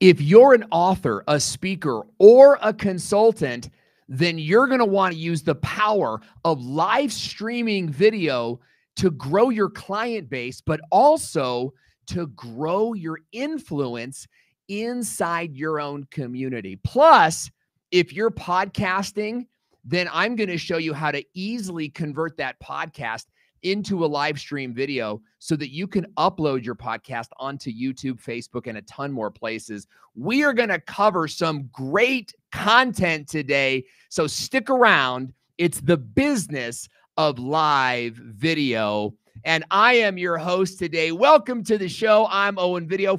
If you're an author, a speaker, or a consultant, then you're going to want to use the power of live streaming video to grow your client base, but also to grow your influence inside your own community. Plus, if you're podcasting, then I'm going to show you how to easily convert that podcast into a live stream video so that you can upload your podcast onto YouTube, Facebook, and a ton more places. We are going to cover some great content today. So stick around. It's the business of live video. And I am your host today. Welcome to the show. I'm Owen Video.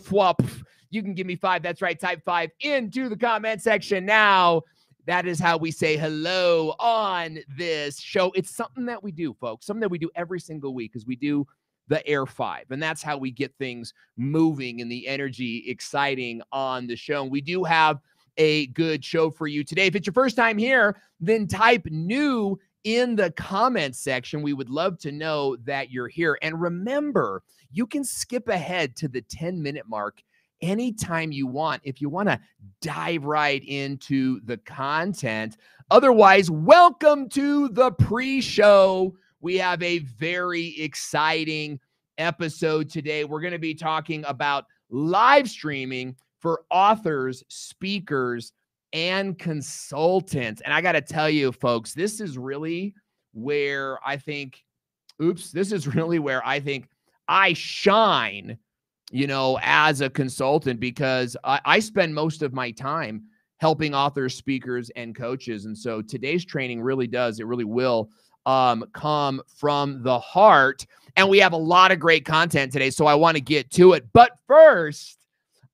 You can give me five. That's right. Type five into the comment section now. That is how we say hello on this show. It's something that we do, folks, something that we do every single week because we do the Air Five. And that's how we get things moving and the energy exciting on the show. And we do have a good show for you today. If it's your first time here, then type new in the comments section. We would love to know that you're here. And remember, you can skip ahead to the 10 minute mark anytime you want if you want to dive right into the content. Otherwise, welcome to the pre show. We have a very exciting episode today. We're going to be talking about live streaming for authors, speakers, and consultants. And I got to tell you, folks, this is really where I think, oops, this is really where I think I shine you know, as a consultant because I, I spend most of my time helping authors, speakers, and coaches. And so today's training really does, it really will um, come from the heart. And we have a lot of great content today. So I want to get to it. But first,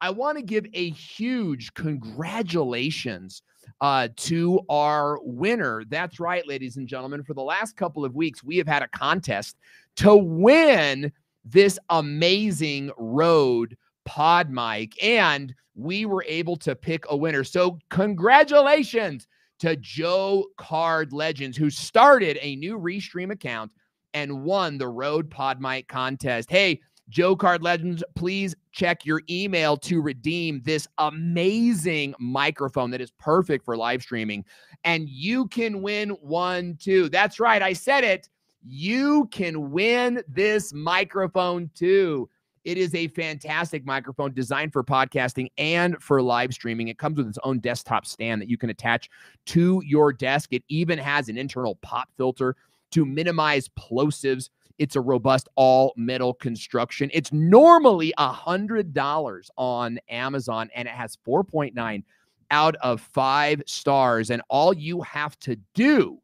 I want to give a huge congratulations uh, to our winner. That's right, ladies and gentlemen. For the last couple of weeks, we have had a contest to win this amazing Rode pod mic, and we were able to pick a winner. So, congratulations to Joe Card Legends, who started a new Restream account and won the Rode Pod Mic contest. Hey, Joe Card Legends, please check your email to redeem this amazing microphone that is perfect for live streaming. And you can win one too. That's right, I said it you can win this microphone too. It is a fantastic microphone designed for podcasting and for live streaming. It comes with its own desktop stand that you can attach to your desk. It even has an internal pop filter to minimize plosives. It's a robust all metal construction. It's normally a $100 on Amazon and it has 4.9 out of five stars. And all you have to do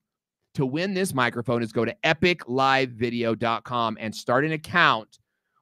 to win this microphone is go to epiclivevideo.com and start an account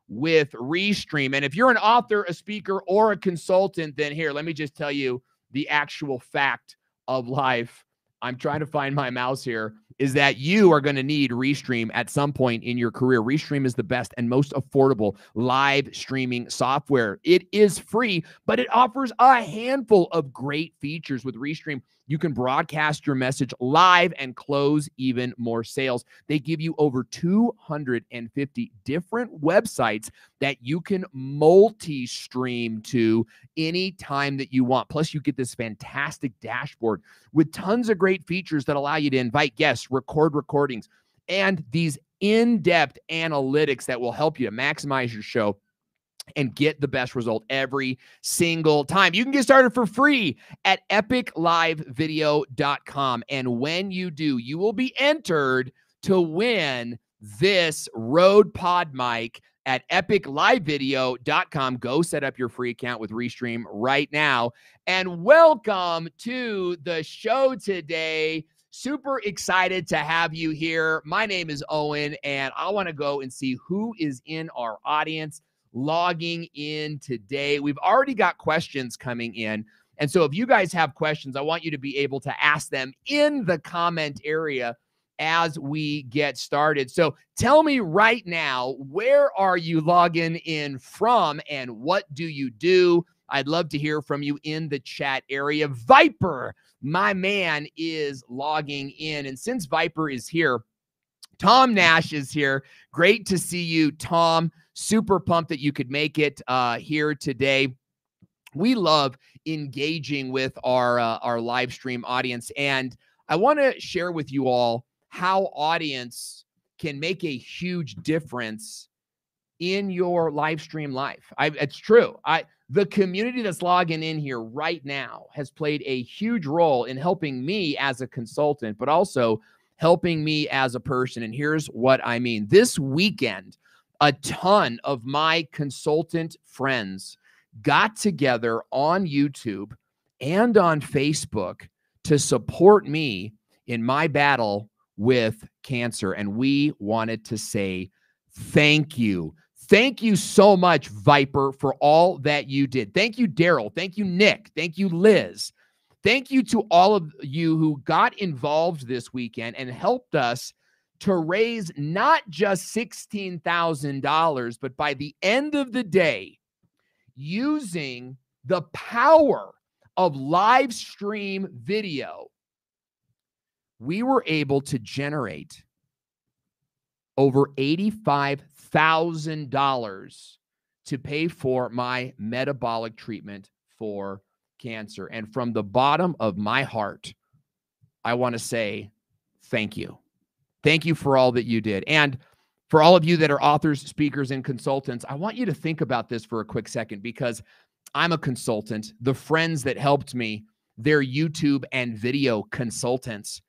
with Restream. And if you're an author, a speaker, or a consultant, then here, let me just tell you the actual fact of life. I'm trying to find my mouse here is that you are going to need Restream at some point in your career. Restream is the best and most affordable live streaming software. It is free, but it offers a handful of great features with Restream. You can broadcast your message live and close even more sales. They give you over 250 different websites that you can multi stream to anytime that you want. Plus, you get this fantastic dashboard with tons of great features that allow you to invite guests, record recordings, and these in depth analytics that will help you to maximize your show and get the best result every single time. You can get started for free at epiclivevideo.com. And when you do, you will be entered to win this Rode Pod mic at epiclivevideo.com. Go set up your free account with Restream right now. And welcome to the show today. Super excited to have you here. My name is Owen, and I want to go and see who is in our audience logging in today. We've already got questions coming in. And so if you guys have questions, I want you to be able to ask them in the comment area as we get started. So tell me right now, where are you logging in from and what do you do? I'd love to hear from you in the chat area. Viper, my man, is logging in. And since Viper is here, Tom Nash is here. Great to see you, Tom. Super pumped that you could make it uh, here today. we love engaging with our uh, our live stream audience and I want to share with you all how audience can make a huge difference in your live stream life. I, it's true. I the community that's logging in here right now has played a huge role in helping me as a consultant, but also helping me as a person. And here's what I mean. This weekend, a ton of my consultant friends got together on YouTube and on Facebook to support me in my battle with cancer. And we wanted to say thank you. Thank you so much, Viper, for all that you did. Thank you, Daryl. Thank you, Nick. Thank you, Liz. Thank you to all of you who got involved this weekend and helped us to raise not just $16,000, but by the end of the day, using the power of live stream video, we were able to generate over $85,000 to pay for my metabolic treatment for cancer. And from the bottom of my heart, I want to say thank you. Thank you for all that you did. And for all of you that are authors, speakers, and consultants, I want you to think about this for a quick second because I'm a consultant. The friends that helped me, they're YouTube and video consultants.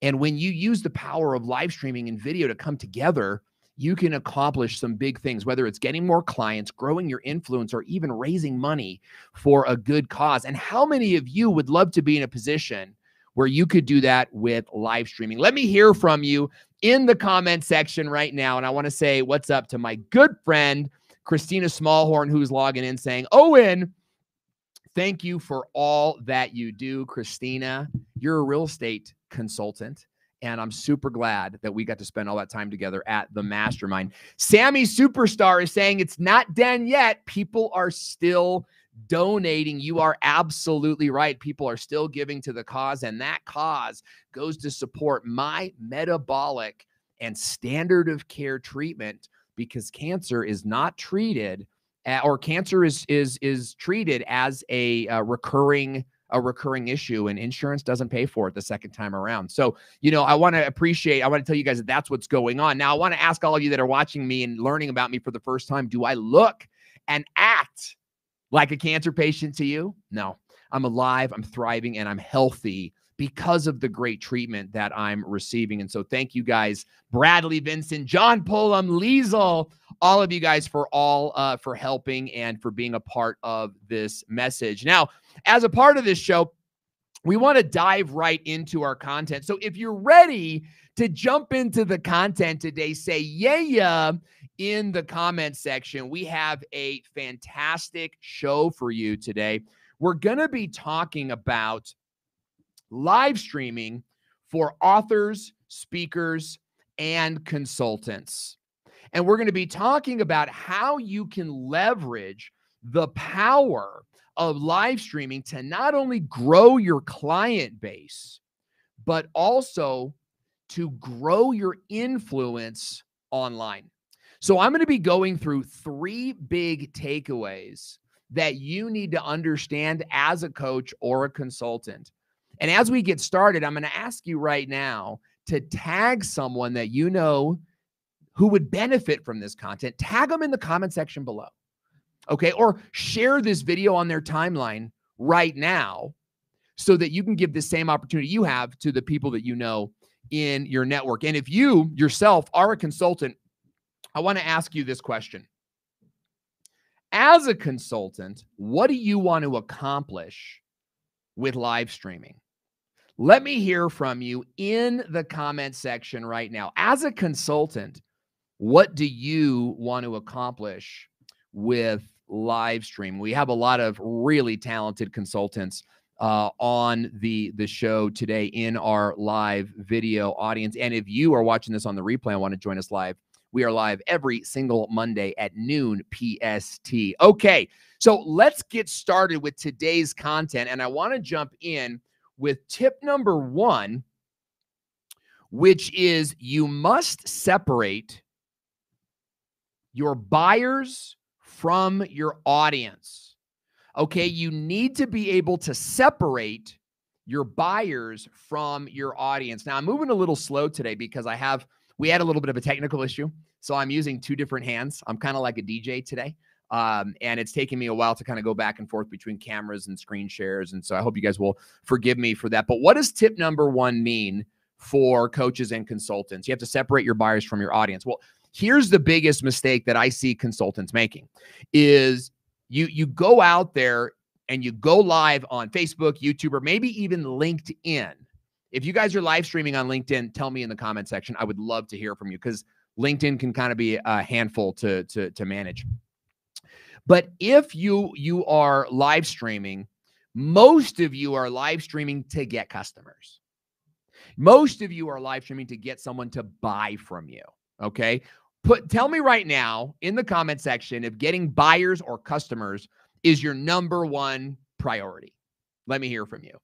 And when you use the power of live streaming and video to come together, you can accomplish some big things, whether it's getting more clients, growing your influence, or even raising money for a good cause. And how many of you would love to be in a position where you could do that with live streaming? Let me hear from you in the comment section right now. And I want to say what's up to my good friend, Christina Smallhorn, who's logging in saying, Owen, thank you for all that you do. Christina, you're a real estate consultant. And I'm super glad that we got to spend all that time together at the mastermind. Sammy Superstar is saying it's not done yet. People are still donating. You are absolutely right. People are still giving to the cause, and that cause goes to support my metabolic and standard of care treatment because cancer is not treated or cancer is is is treated as a, a recurring a recurring issue and insurance doesn't pay for it the second time around. So, you know, I want to appreciate, I want to tell you guys that that's what's going on. Now, I want to ask all of you that are watching me and learning about me for the first time do I look and act like a cancer patient to you? No, I'm alive, I'm thriving, and I'm healthy because of the great treatment that I'm receiving. And so thank you guys, Bradley Vincent, John Pullum, Liesel, all of you guys for all uh, for helping and for being a part of this message. Now, as a part of this show, we want to dive right into our content. So if you're ready to jump into the content today, say yeah, yeah in the comment section. We have a fantastic show for you today. We're going to be talking about live streaming for authors, speakers, and consultants. And we're going to be talking about how you can leverage the power of live streaming to not only grow your client base, but also to grow your influence online. So, I'm going to be going through three big takeaways that you need to understand as a coach or a consultant. And as we get started, I'm going to ask you right now to tag someone that you know who would benefit from this content. Tag them in the comment section below. Okay. Or share this video on their timeline right now so that you can give the same opportunity you have to the people that you know in your network. And if you yourself are a consultant, I want to ask you this question. As a consultant, what do you want to accomplish with live streaming? Let me hear from you in the comment section right now. As a consultant, what do you want to accomplish with live stream? We have a lot of really talented consultants uh, on the the show today in our live video audience. And if you are watching this on the replay and want to join us live, we are live every single Monday at noon PST. Okay, so let's get started with today's content. And I want to jump in with tip number one, which is you must separate your buyers from your audience. Okay. You need to be able to separate your buyers from your audience. Now, I'm moving a little slow today because I have, we had a little bit of a technical issue. So I'm using two different hands. I'm kind of like a DJ today. Um, and it's taken me a while to kind of go back and forth between cameras and screen shares. And so I hope you guys will forgive me for that. But what does tip number one mean for coaches and consultants? You have to separate your buyers from your audience. Well, here's the biggest mistake that I see consultants making is you you go out there and you go live on Facebook, YouTube, or maybe even LinkedIn. If you guys are live streaming on LinkedIn, tell me in the comment section. I would love to hear from you because LinkedIn can kind of be a handful to, to, to manage. But if you you are live streaming, most of you are live streaming to get customers. Most of you are live streaming to get someone to buy from you. Okay. Put tell me right now in the comment section if getting buyers or customers is your number one priority. Let me hear from you.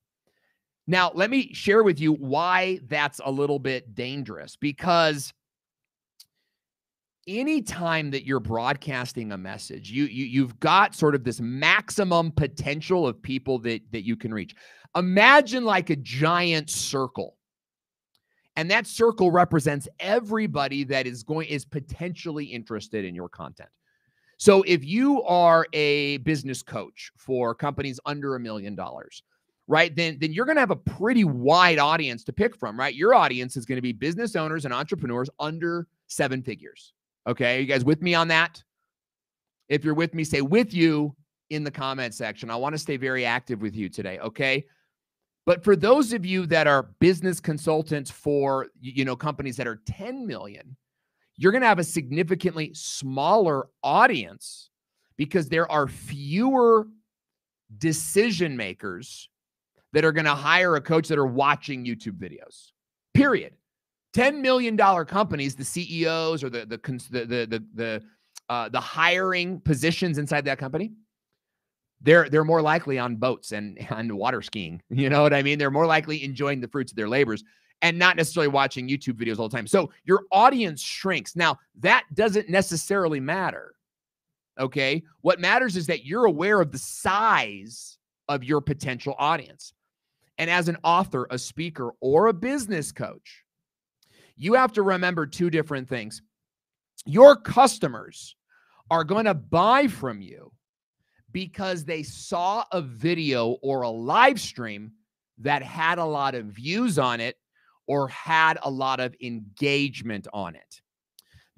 Now, let me share with you why that's a little bit dangerous because anytime that you're broadcasting a message, you, you you've got sort of this maximum potential of people that that you can reach. Imagine like a giant circle. And that circle represents everybody that is going is potentially interested in your content. So if you are a business coach for companies under a million dollars, right? Then then you're going to have a pretty wide audience to pick from, right? Your audience is going to be business owners and entrepreneurs under 7 figures. Okay. Are you guys with me on that? If you're with me, say with you in the comment section. I want to stay very active with you today. Okay. But for those of you that are business consultants for, you know, companies that are 10 million, you're going to have a significantly smaller audience because there are fewer decision makers that are going to hire a coach that are watching YouTube videos. Period. $10 million companies, the CEOs or the the the the the, uh, the hiring positions inside that company, they're they're more likely on boats and and water skiing. You know what I mean? They're more likely enjoying the fruits of their labors and not necessarily watching YouTube videos all the time. So your audience shrinks. Now, that doesn't necessarily matter. Okay? What matters is that you're aware of the size of your potential audience. And as an author, a speaker, or a business coach, you have to remember two different things. Your customers are going to buy from you because they saw a video or a live stream that had a lot of views on it or had a lot of engagement on it.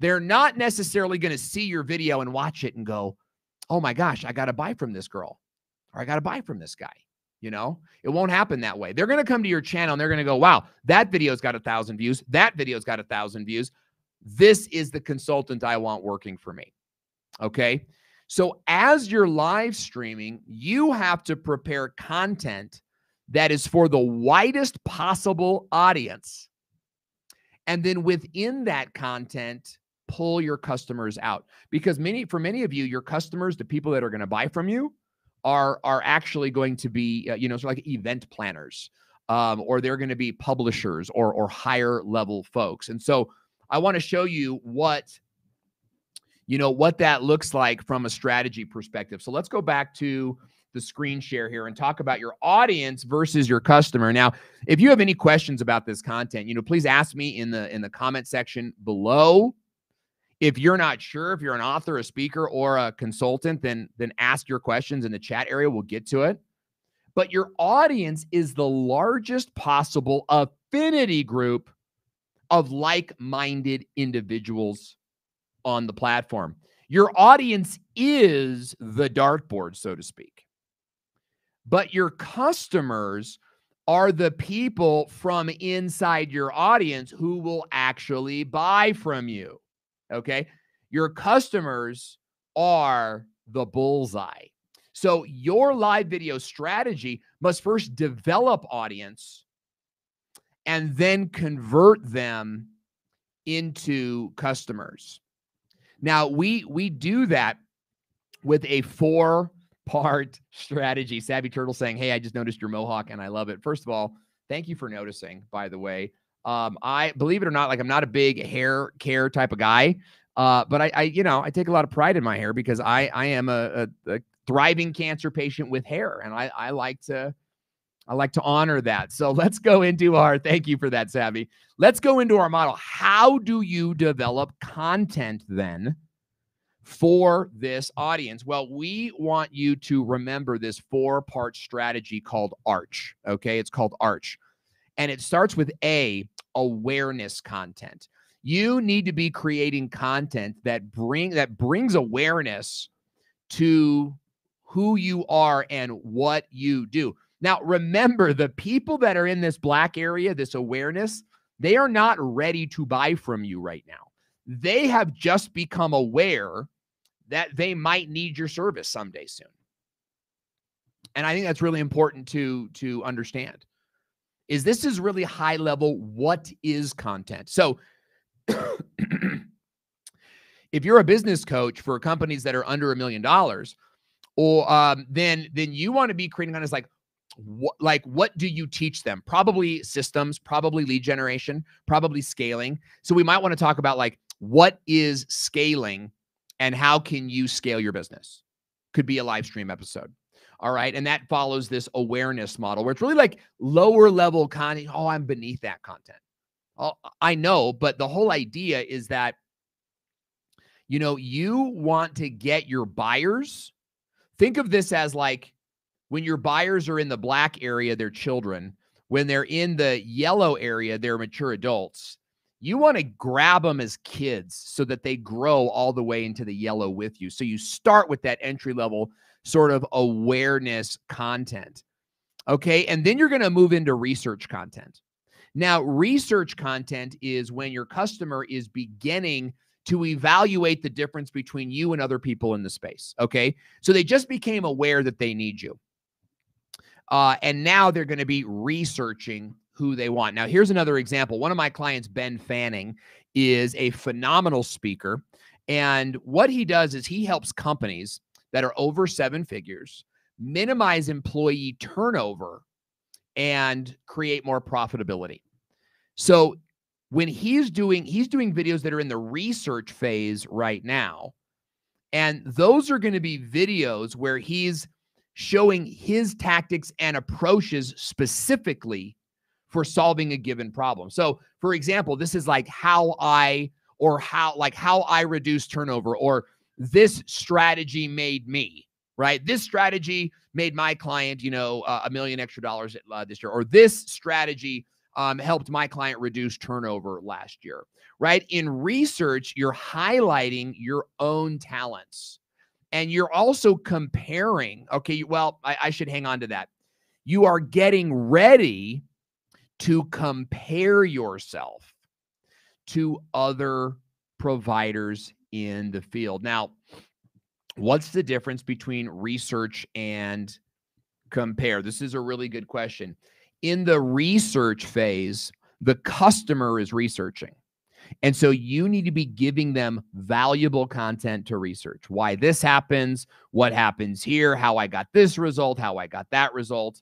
They're not necessarily going to see your video and watch it and go, oh my gosh, I got to buy from this girl or I got to buy from this guy. You know, it won't happen that way. They're going to come to your channel and they're going to go, wow, that video's got a thousand views. That video's got a thousand views. This is the consultant I want working for me. Okay. So as you're live streaming, you have to prepare content that is for the widest possible audience. And then within that content, pull your customers out because many for many of you your customers the people that are going to buy from you are are actually going to be uh, you know sort of like event planners um, or they're going to be publishers or or higher level folks. And so i want to show you what you know what that looks like from a strategy perspective. So let's go back to the screen share here and talk about your audience versus your customer. Now if you have any questions about this content you know please ask me in the in the comment section below if you're not sure if you're an author, a speaker, or a consultant, then then ask your questions in the chat area. We'll get to it. But your audience is the largest possible affinity group of like-minded individuals on the platform. Your audience is the dartboard, so to speak. But your customers are the people from inside your audience who will actually buy from you. Okay. Your customers are the bullseye. So your live video strategy must first develop audience and then convert them into customers. Now we we do that with a four part strategy. Savvy Turtle saying, "Hey, I just noticed your mohawk and I love it." First of all, thank you for noticing, by the way. Um, I believe it or not, like I'm not a big hair care type of guy. Uh, but I, I, you know, I take a lot of pride in my hair because I, I am a, a, a thriving cancer patient with hair. And I, I like to I like to honor that. So let's go into our thank you for that, Savvy. Let's go into our model. How do you develop content then for this audience? Well, we want you to remember this four part strategy called ARCH. Okay. It's called ARCH. And it starts with A, awareness content. You need to be creating content that bring that brings awareness to who you are and what you do. Now, remember the people that are in this black area, this awareness, they are not ready to buy from you right now. They have just become aware that they might need your service someday soon. And I think that's really important to to understand. Is this is really high level what is content? So if you're a business coach for companies that are under a million dollars, or um, then then you want to be creating content like what like what do you teach them? Probably systems, probably lead generation, probably scaling. So we might want to talk about like what is scaling and how can you scale your business? Could be a live stream episode. All right. And that follows this awareness model where it's really like lower level content. Oh, I'm beneath that content. Oh, I know, but the whole idea is that, you know, you want to get your buyers. Think of this as like when your buyers are in the black area, they're children. When they're in the yellow area, they're mature adults. You want to grab them as kids so that they grow all the way into the yellow with you. So you start with that entry level sort of awareness content. Okay. And then you're going to move into research content. Now, research content is when your customer is beginning to evaluate the difference between you and other people in the space. Okay. So they just became aware that they need you. Uh, and now they're going to be researching who they want. Now, here's another example. One of my clients, Ben Fanning, is a phenomenal speaker. And what he does is he helps companies that are over seven figures, minimize employee turnover, and create more profitability. So when he's doing he's doing videos that are in the research phase right now and those are going to be videos where he's showing his tactics and approaches specifically for solving a given problem. So, for example, this is like how I or how like how I reduce turnover or this strategy made me, right? This strategy made my client, you know, uh, a million extra dollars uh, this year, or this strategy um, helped my client reduce turnover last year, right? In research, you're highlighting your own talents and you're also comparing. Okay, well, I, I should hang on to that. You are getting ready to compare yourself to other providers in the field. Now, what's the difference between research and compare? This is a really good question. In the research phase, the customer is researching. And so you need to be giving them valuable content to research. Why this happens, what happens here, how I got this result, how I got that result.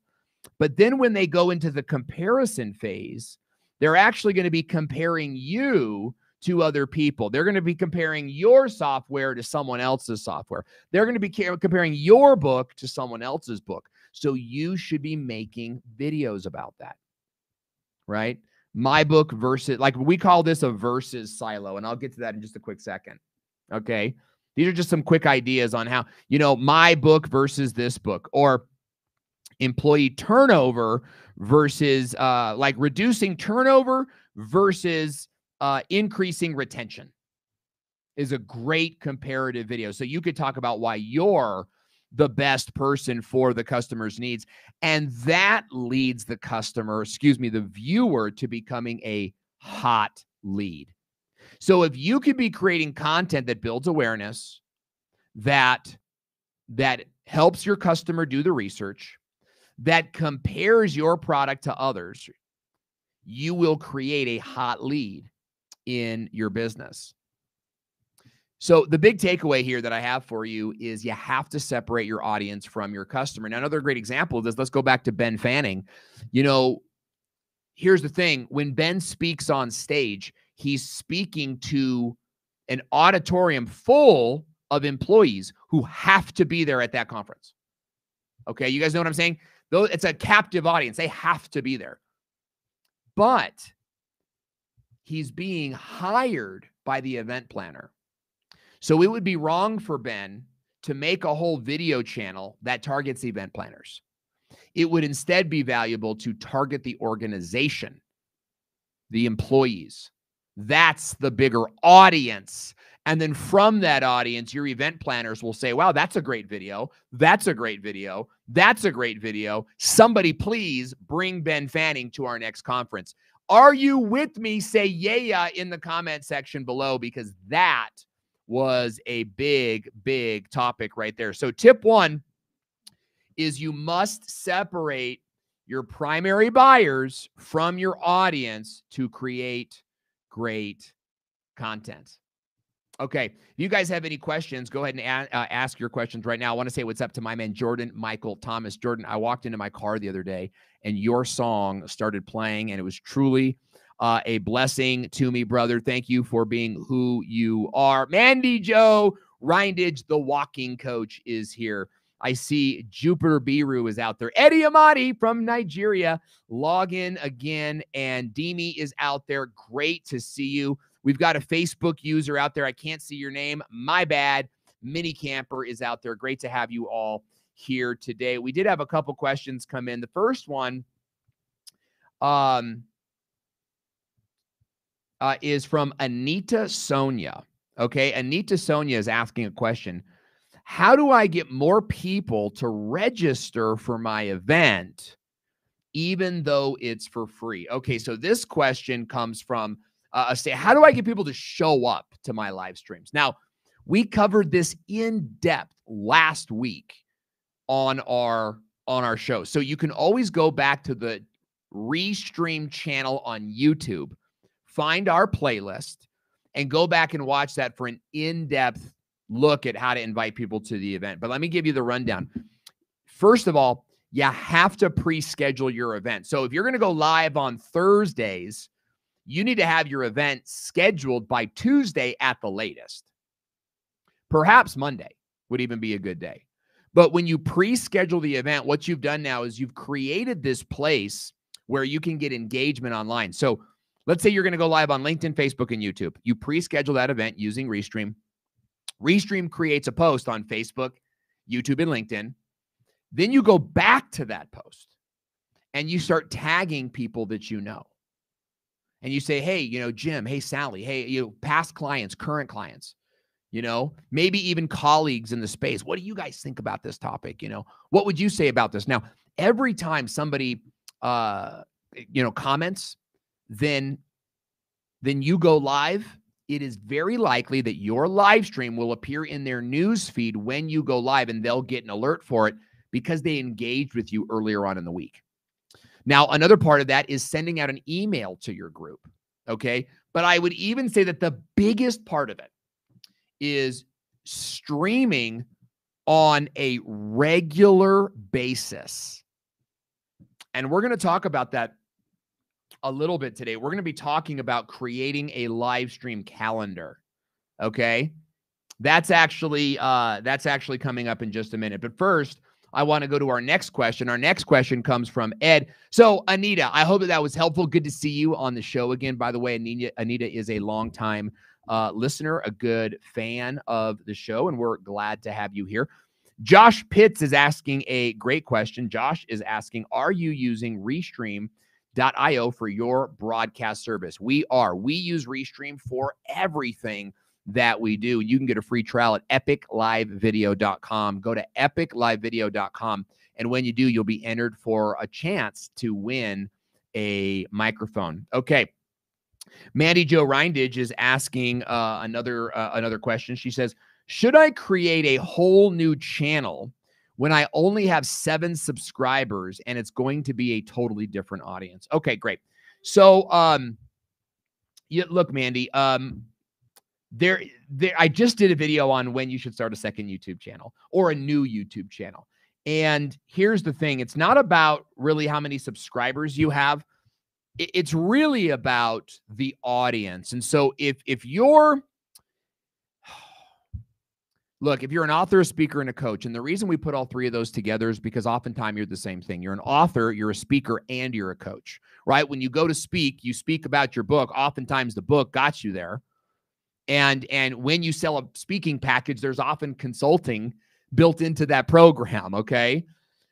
But then when they go into the comparison phase, they're actually going to be comparing you to other people. They're going to be comparing your software to someone else's software. They're going to be comparing your book to someone else's book. So you should be making videos about that. Right? My book versus, like we call this a versus silo. And I'll get to that in just a quick second. Okay. These are just some quick ideas on how, you know, my book versus this book or employee turnover versus uh like reducing turnover versus uh, increasing retention is a great comparative video. So you could talk about why you're the best person for the customer's needs. And that leads the customer, excuse me, the viewer to becoming a hot lead. So if you could be creating content that builds awareness, that that helps your customer do the research, that compares your product to others, you will create a hot lead in your business. So, the big takeaway here that I have for you is you have to separate your audience from your customer. Now, another great example of this, let's go back to Ben Fanning. You know, here's the thing when Ben speaks on stage, he's speaking to an auditorium full of employees who have to be there at that conference. Okay, you guys know what I'm saying? Though it's a captive audience, they have to be there. But he's being hired by the event planner. So it would be wrong for Ben to make a whole video channel that targets event planners. It would instead be valuable to target the organization, the employees. That's the bigger audience. And then from that audience, your event planners will say, wow, that's a great video. That's a great video. That's a great video. Somebody please bring Ben Fanning to our next conference. Are you with me? Say yeah in the comment section below because that was a big, big topic right there. So, tip one is you must separate your primary buyers from your audience to create great content. Okay. If you guys have any questions, go ahead and uh, ask your questions right now. I want to say what's up to my man, Jordan Michael Thomas. Jordan, I walked into my car the other day and your song started playing, and it was truly uh, a blessing to me, brother. Thank you for being who you are. Mandy Joe Rindage, the walking coach, is here. I see Jupiter Biru is out there. Eddie Amati from Nigeria, log in again. And Demi is out there. Great to see you. We've got a Facebook user out there. I can't see your name. My bad. Mini Camper is out there. Great to have you all here today. We did have a couple questions come in. The first one um, uh, is from Anita Sonia. Okay. Anita Sonia is asking a question How do I get more people to register for my event, even though it's for free? Okay. So this question comes from uh, say, how do I get people to show up to my live streams? Now, we covered this in depth last week on our on our show. So you can always go back to the restream channel on YouTube, find our playlist and go back and watch that for an in-depth look at how to invite people to the event. But let me give you the rundown. First of all, you have to pre-schedule your event. So if you're going to go live on Thursdays, you need to have your event scheduled by Tuesday at the latest. Perhaps Monday would even be a good day. But when you pre schedule the event, what you've done now is you've created this place where you can get engagement online. So let's say you're going to go live on LinkedIn, Facebook, and YouTube. You pre schedule that event using Restream. Restream creates a post on Facebook, YouTube, and LinkedIn. Then you go back to that post and you start tagging people that you know and you say, hey, you know, Jim, hey, Sally, hey, you know, past clients, current clients, you know, maybe even colleagues in the space. What do you guys think about this topic? You know, what would you say about this? Now, every time somebody, uh, you know, comments, then, then you go live. It is very likely that your live stream will appear in their news feed when you go live, and they'll get an alert for it because they engaged with you earlier on in the week. Now, another part of that is sending out an email to your group. Okay. But I would even say that the biggest part of it is streaming on a regular basis. And we're going to talk about that a little bit today. We're going to be talking about creating a live stream calendar. Okay? That's actually uh that's actually coming up in just a minute. But first, I want to go to our next question. Our next question comes from Ed. So, Anita, I hope that that was helpful. Good to see you on the show again. By the way, Anita, Anita is a longtime uh, listener, a good fan of the show, and we're glad to have you here. Josh Pitts is asking a great question. Josh is asking, Are you using Restream.io for your broadcast service? We are. We use Restream for everything that we do. You can get a free trial at epiclivevideo.com. Go to epiclivevideo.com. And when you do, you'll be entered for a chance to win a microphone. Okay. Mandy Joe Rindage is asking uh, another uh, another question. She says, "Should I create a whole new channel when I only have seven subscribers and it's going to be a totally different audience?" Okay, great. So, um, you, look, Mandy, um, there there I just did a video on when you should start a second YouTube channel or a new YouTube channel. And here's the thing, it's not about really how many subscribers you have. It's really about the audience. And so if if you're Look, if you're an author, a speaker, and a coach, and the reason we put all three of those together is because oftentimes you're the same thing. You're an author, you're a speaker, and you're a coach, right? When you go to speak, you speak about your book. Oftentimes the book got you there. And and when you sell a speaking package, there's often consulting built into that program, okay?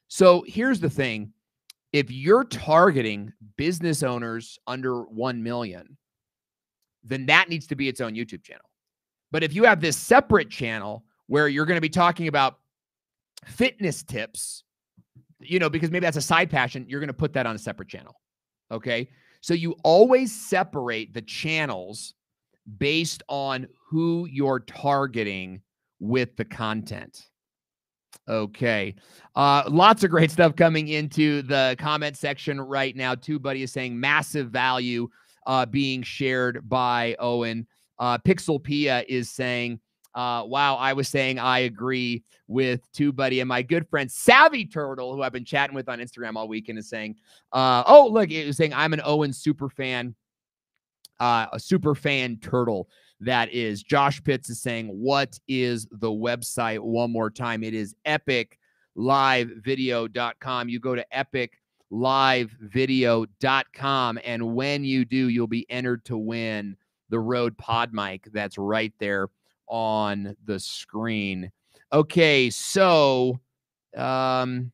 So here's the thing. If you're targeting business owners under 1 million, then that needs to be its own YouTube channel. But if you have this separate channel where you're going to be talking about fitness tips, you know, because maybe that's a side passion, you're going to put that on a separate channel. Okay. So you always separate the channels based on who you're targeting with the content. Okay. Uh, lots of great stuff coming into the comment section right now. TubeBuddy is saying massive value uh, being shared by Owen. Uh, Pixelpia is saying uh, wow, I was saying I agree with TubeBuddy and my good friend Savvy Turtle, who I've been chatting with on Instagram all weekend, is saying, uh, "Oh, look, it was saying I'm an Owen super fan, uh, a super fan turtle." That is Josh Pitts is saying, "What is the website?" One more time, it is epiclivevideo.com. You go to epiclivevideo.com, and when you do, you'll be entered to win the Rode Pod mic that's right there on the screen. Okay, so um,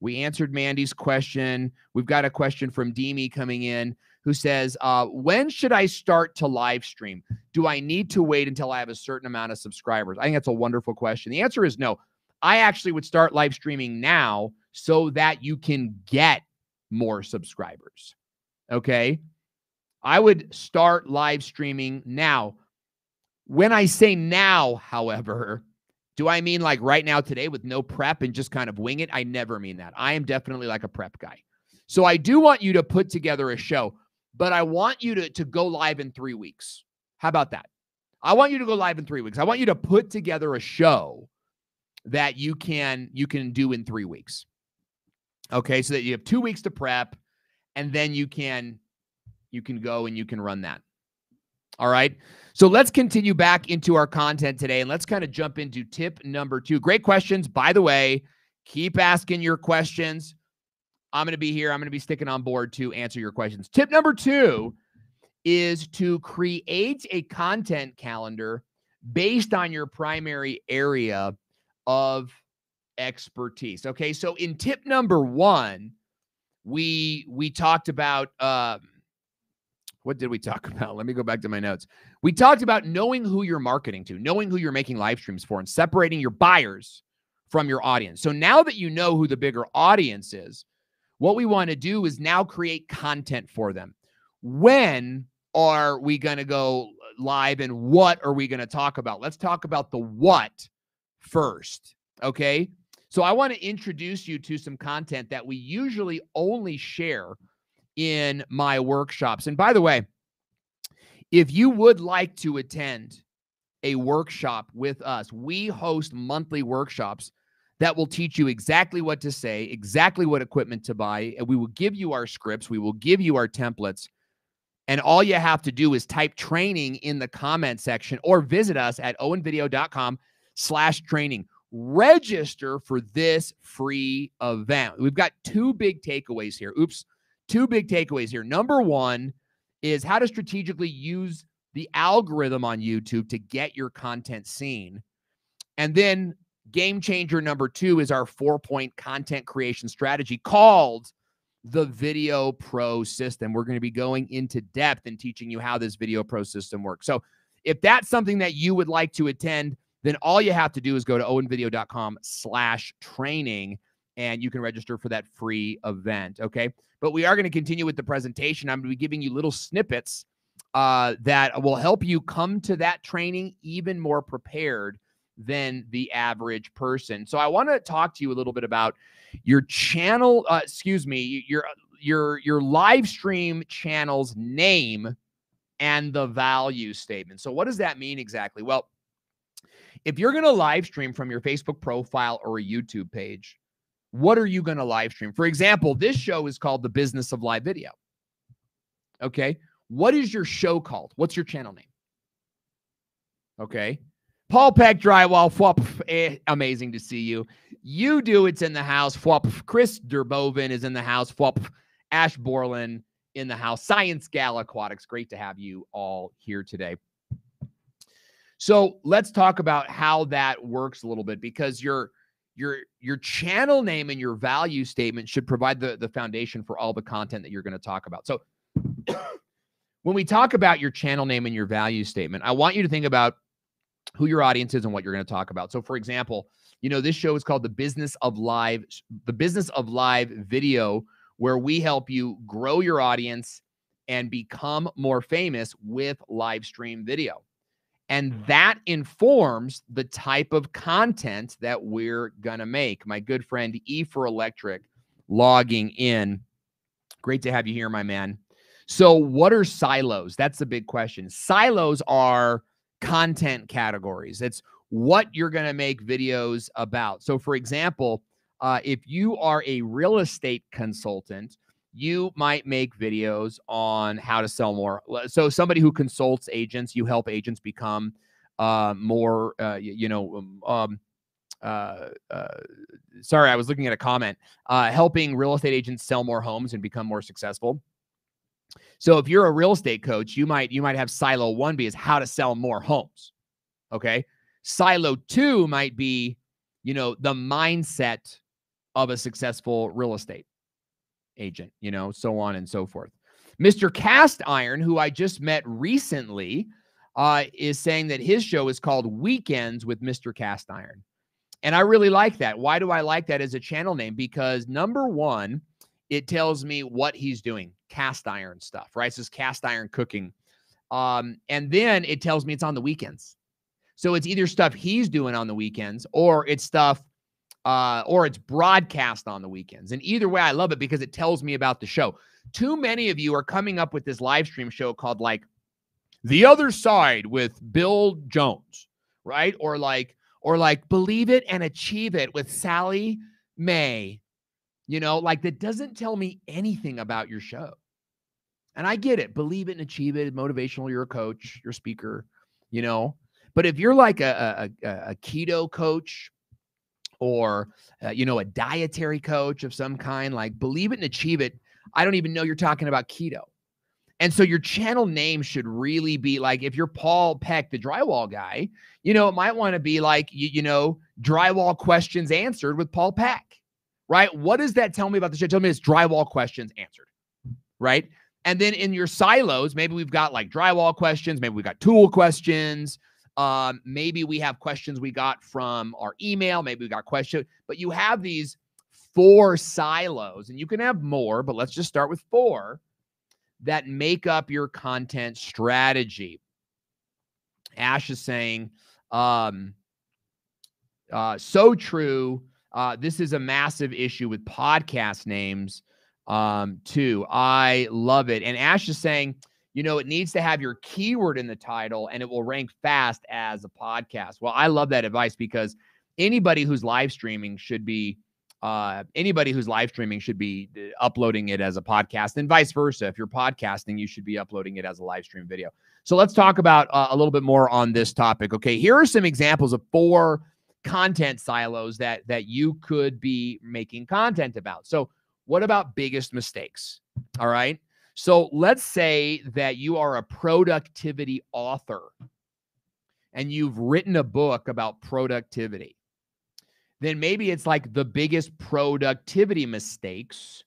we answered Mandy's question. We've got a question from Demi coming in who says, uh, When should I start to live stream? Do I need to wait until I have a certain amount of subscribers? I think that's a wonderful question. The answer is no. I actually would start live streaming now so that you can get more subscribers. Okay. I would start live streaming now. When I say now, however, do I mean like right now today with no prep and just kind of wing it? I never mean that. I am definitely like a prep guy. So I do want you to put together a show, but I want you to, to go live in three weeks. How about that? I want you to go live in three weeks. I want you to put together a show that you can you can do in three weeks. Okay, so that you have two weeks to prep, and then you can you can go and you can run that. All right. So let's continue back into our content today and let's kind of jump into tip number two. Great questions. By the way, keep asking your questions. I'm going to be here. I'm going to be sticking on board to answer your questions. Tip number two is to create a content calendar based on your primary area of expertise. Okay. So in tip number one, we we talked about um, what did we talk about? Let me go back to my notes. We talked about knowing who you're marketing to, knowing who you're making live streams for, and separating your buyers from your audience. So now that you know who the bigger audience is, what we want to do is now create content for them. When are we going to go live and what are we going to talk about? Let's talk about the what first. Okay. So I want to introduce you to some content that we usually only share in my workshops. And by the way, if you would like to attend a workshop with us, we host monthly workshops that will teach you exactly what to say, exactly what equipment to buy. And we will give you our scripts, we will give you our templates. And all you have to do is type training in the comment section or visit us at owenvideo.com slash training. Register for this free event. We've got two big takeaways here. Oops two big takeaways here. Number one is how to strategically use the algorithm on YouTube to get your content seen. And then game changer number two is our four point content creation strategy called the Video Pro system. We're going to be going into depth and teaching you how this Video Pro system works. So if that's something that you would like to attend, then all you have to do is go to owenvideo.com slash training and you can register for that free event. Okay. But we are going to continue with the presentation. I'm going to be giving you little snippets uh, that will help you come to that training even more prepared than the average person. So I want to talk to you a little bit about your channel, uh, excuse me, your your your live stream channel's name and the value statement. So what does that mean exactly? Well, if you're going to live stream from your Facebook profile or a YouTube page, what are you going to live stream? For example, this show is called The Business of Live Video. Okay. What is your show called? What's your channel name? Okay. Paul Peck Drywall. Fwop, eh, amazing to see you. You do. It's in the house. Fwop. Chris Derboven is in the house. Fwop. Ash Borland in the house. Science Gal Aquatics. Great to have you all here today. So let's talk about how that works a little bit because your your your channel name and your value statement should provide the the foundation for all the content that you're going to talk about. So when we talk about your channel name and your value statement, I want you to think about who your audience is and what you're going to talk about. So for example, you know, this show is called the business of live the business of live video where we help you grow your audience and become more famous with live stream video. And hmm. that informs the type of content that we're going to make. My good friend E for Electric logging in. Great to have you here, my man. So, what are silos? That's the big question. Silos are content categories. It's what you're going to make videos about. So, for example, uh, if you are a real estate consultant, you might make videos on how to sell more. So somebody who consults agents, you help agents become uh, more, uh, you, know, um, um, uh, uh, sorry, I was looking at a comment, uh, helping real estate agents sell more homes and become more successful. So if you're a real estate coach, you might you might have silo one be is how to sell more homes. Okay. Silo two might be, you know, the mindset of a successful real estate agent, you know, so on and so forth. Mr. Cast Iron, who I just met recently, uh, is saying that his show is called Weekends with Mr. Cast Iron. And I really like that. Why do I like that as a channel name? Because number one, it tells me what he's doing cast iron stuff, right? So it's cast iron cooking. Um, and then it tells me it's on the weekends. So it's either stuff he's doing on the weekends or it's stuff uh, or it's broadcast on the weekends. And either way, I love it because it tells me about the show. Too many of you are coming up with this live stream show called like The Other Side with Bill Jones, right? Or like, or like Believe It and Achieve It with Sally May. You know, like that doesn't tell me anything about your show. And I get it. Believe it and achieve it. Motivational. You're a coach, you're a speaker, you know. But if you're like a, a, a keto coach or uh, you know a dietary coach of some kind like believe it and achieve it i don't even know you're talking about keto and so your channel name should really be like if you're paul peck the drywall guy you know it might want to be like you, you know drywall questions answered with paul peck right what does that tell me about the show tell me it's drywall questions answered right and then in your silos maybe we've got like drywall questions maybe we've got tool questions um, maybe we have questions we got from our email. Maybe we got questions, but you have these four silos, and you can have more, but let's just start with four that make up your content strategy. Ash is saying, um, uh, so true. Uh, this is a massive issue with podcast names, um, too. I love it. And Ash is saying, you know, it needs to have your keyword in the title and it will rank fast as a podcast. Well, I love that advice because anybody who's live streaming should be uh, anybody who's live streaming should be uh, uploading it as a podcast and vice versa. If you're podcasting, you should be uploading it as a live stream video. So let's talk about uh, a little bit more on this topic. Okay, here are some examples of four content silos that that you could be making content about. So, what about biggest mistakes? All right. So let's say that you are a productivity author and you've written a book about productivity. Then maybe it's like the biggest productivity mistakes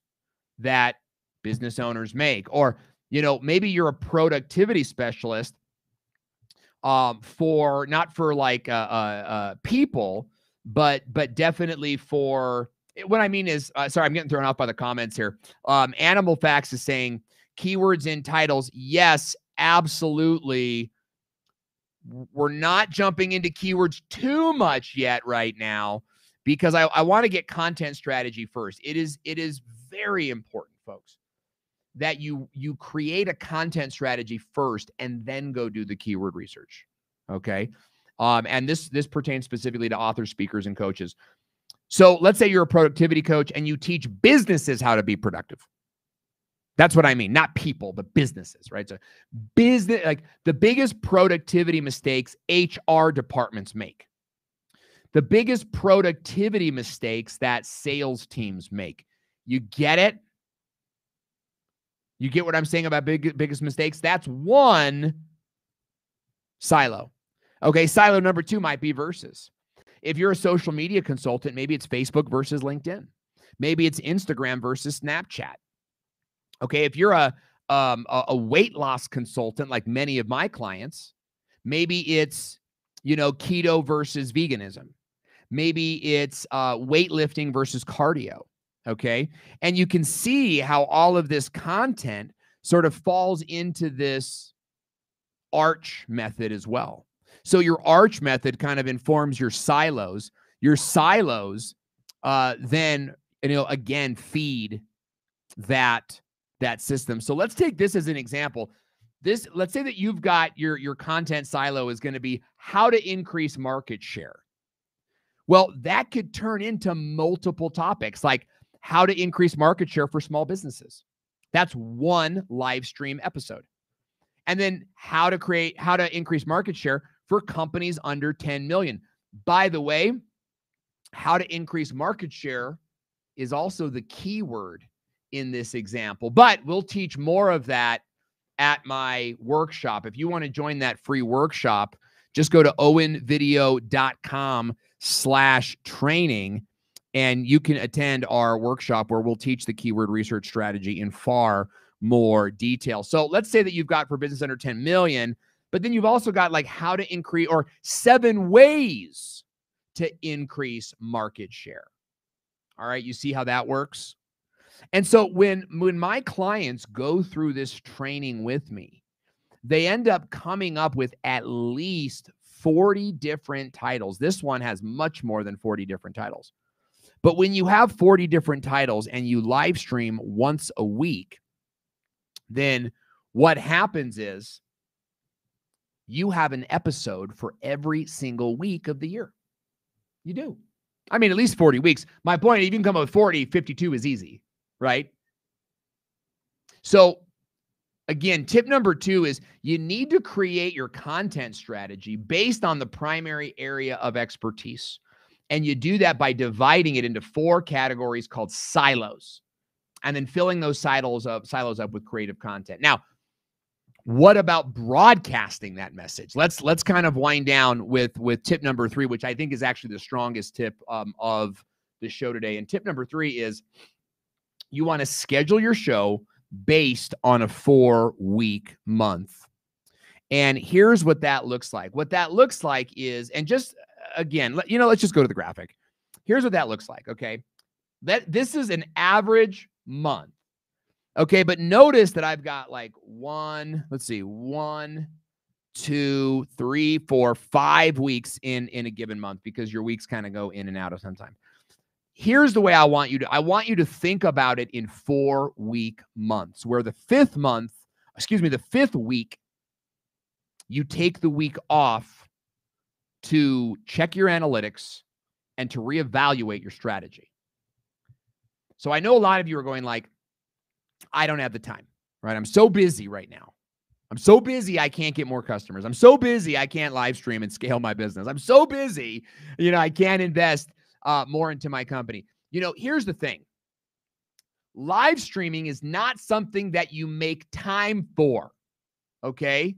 that business owners make. Or, you know, maybe you're a productivity specialist um, for not for like uh, uh, uh, people, but but definitely for what I mean is, uh, sorry, I'm getting thrown off by the comments here. Um, Animal Facts is saying keywords in titles, yes, absolutely. We're not jumping into keywords too much yet right now because I, I want to get content strategy first. It is it is very important, folks, that you you create a content strategy first and then go do the keyword research. Okay. Um, and this this pertains specifically to authors, speakers, and coaches. So let's say you're a productivity coach and you teach businesses how to be productive. That's what I mean, not people, but businesses, right? So, business, like the biggest productivity mistakes HR departments make, the biggest productivity mistakes that sales teams make. You get it? You get what I'm saying about big, biggest mistakes? That's one silo. Okay, silo number two might be versus. If you're a social media consultant, maybe it's Facebook versus LinkedIn. Maybe it's Instagram versus Snapchat. Okay, if you're a um, a weight loss consultant, like many of my clients, maybe it's you know keto versus veganism. Maybe it's uh, weightlifting versus cardio. Okay, and you can see how all of this content sort of falls into this arch method as well. So your arch method kind of informs your silos. Your silos uh, then know again feed that that system. So let's take this as an example. This let's say that you've got your your content silo is going to be how to increase market share. Well, that could turn into multiple topics like how to increase market share for small businesses. That's one live stream episode. And then how to create how to increase market share for companies under 10 million. By the way, how to increase market share is also the keyword in this example, but we'll teach more of that at my workshop. If you want to join that free workshop, just go to owenvideo.com slash training and you can attend our workshop where we'll teach the keyword research strategy in far more detail. So let's say that you've got for business under 10 million, but then you've also got like how to increase or seven ways to increase market share. All right, you see how that works? And so when when my clients go through this training with me, they end up coming up with at least 40 different titles. This one has much more than 40 different titles. But when you have 40 different titles and you live stream once a week, then what happens is you have an episode for every single week of the year. You do. I mean, at least 40 weeks. My point, if you can come up with 40, 52 is easy, right? So, again, tip number two is you need to create your content strategy based on the primary area of expertise. And you do that by dividing it into four categories called silos and then filling those silos up, silos up with creative content. Now, what about broadcasting that message? Let's let's kind of wind down with with tip number three which i think is actually the strongest tip um, of the show today. And tip number three is you want to schedule your show based on a four week month. And here's what that looks like. What that looks like is and just again you know let's just go to the graphic. Here's what that looks like okay? That this is an average month Okay, but notice that I've got like one, let's see, one, two, three, four, five weeks in in a given month because your weeks kind of go in and out of sometimes. Here's the way I want you to I want you to think about it in four week months, where the fifth month, excuse me, the fifth week, you take the week off to check your analytics and to reevaluate your strategy. So I know a lot of you are going like, I don't have the time, right? I'm so busy right now. I'm so busy, I can't get more customers. I'm so busy, I can't live stream and scale my business. I'm so busy, you know, I can't invest uh, more into my company. You know, here's the thing live streaming is not something that you make time for. Okay.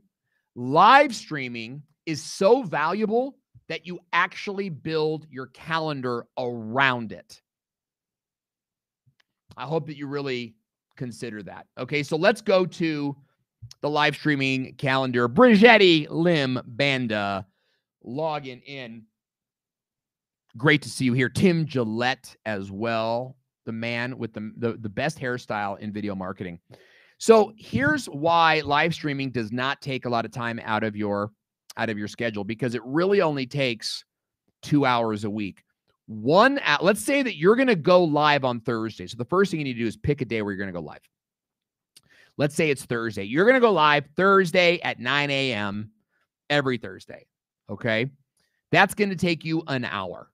Live streaming is so valuable that you actually build your calendar around it. I hope that you really consider that. Okay, so let's go to the live streaming calendar. Brigetti Lim Banda logging in. Great to see you here. Tim Gillette as well, the man with the, the, the best hairstyle in video marketing. So here's why live streaming does not take a lot of time out of your out of your schedule because it really only takes two hours a week one. Let's say that you're going to go live on Thursday. So the first thing you need to do is pick a day where you're going to go live. Let's say it's Thursday. You're going to go live Thursday at 9 a.m. every Thursday. Okay. That's going to take you an hour,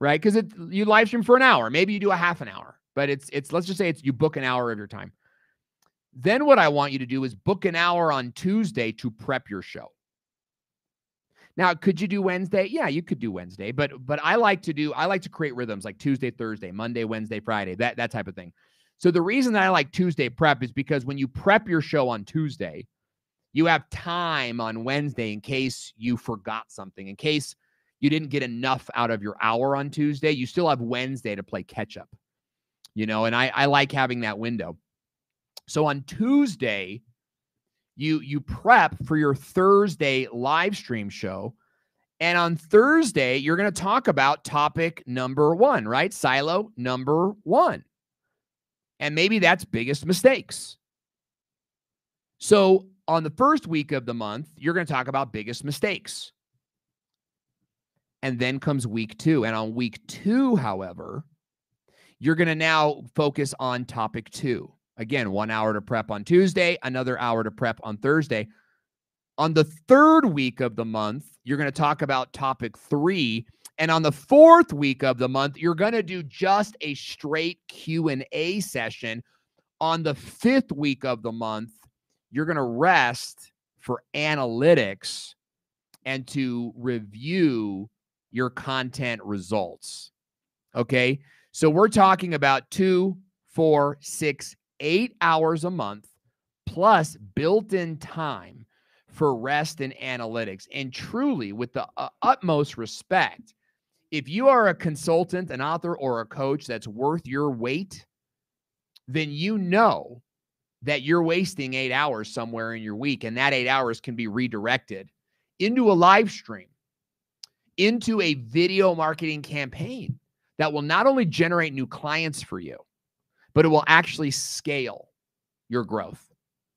right? Because it you live stream for an hour. Maybe you do a half an hour, but it's, it's, let's just say it's, you book an hour of your time. Then what I want you to do is book an hour on Tuesday to prep your show. Now, could you do Wednesday? Yeah, you could do Wednesday, but but I like to do I like to create rhythms like Tuesday, Thursday, Monday, Wednesday, Friday, that that type of thing. So the reason that I like Tuesday prep is because when you prep your show on Tuesday, you have time on Wednesday in case you forgot something, in case you didn't get enough out of your hour on Tuesday, you still have Wednesday to play catch up. You know, and I, I like having that window. So on Tuesday, you you prep for your Thursday live stream show. And on Thursday, you're going to talk about topic number one, right? Silo number one. And maybe that's biggest mistakes. So on the first week of the month, you're going to talk about biggest mistakes. And then comes week two. And on week two, however, you're going to now focus on topic two. Again, one hour to prep on Tuesday, another hour to prep on Thursday. On the third week of the month, you're going to talk about topic three. And on the fourth week of the month, you're going to do just a straight Q&A session. On the fifth week of the month, you're going to rest for analytics and to review your content results. Okay. So we're talking about two, four, six, eight hours a month plus built in time for rest and analytics. And truly, with the uh, utmost respect, if you are a consultant, an author, or a coach that's worth your weight, then you know that you're wasting eight hours somewhere in your week, and that eight hours can be redirected into a live stream, into a video marketing campaign that will not only generate new clients for you, but it will actually scale your growth.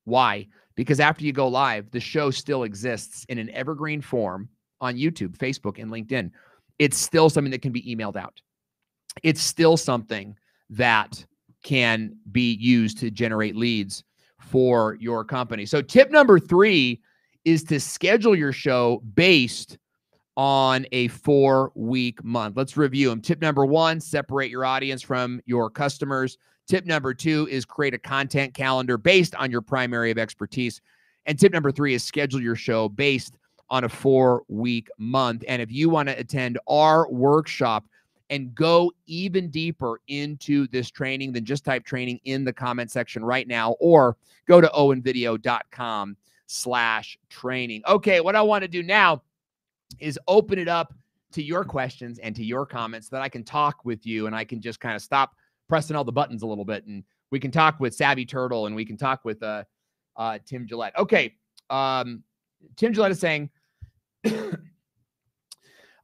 Why? Because after you go live, the show still exists in an evergreen form on YouTube, Facebook, and LinkedIn. It's still something that can be emailed out. It's still something that can be used to generate leads for your company. So, tip number three is to schedule your show based on a four week month. Let's review them. Tip number one separate your audience from your customers. Tip number two is create a content calendar based on your primary of expertise. And tip number three is schedule your show based on a four week month. And if you want to attend our workshop, and go even deeper into this training, then just type training in the comment section right now or go to owenvideo.com slash training. Okay, what I want to do now is open it up to your questions and to your comments so that I can talk with you and I can just kind of stop pressing all the buttons a little bit and we can talk with Savvy Turtle and we can talk with uh, uh, Tim Gillette. Okay, um, Tim Gillette is saying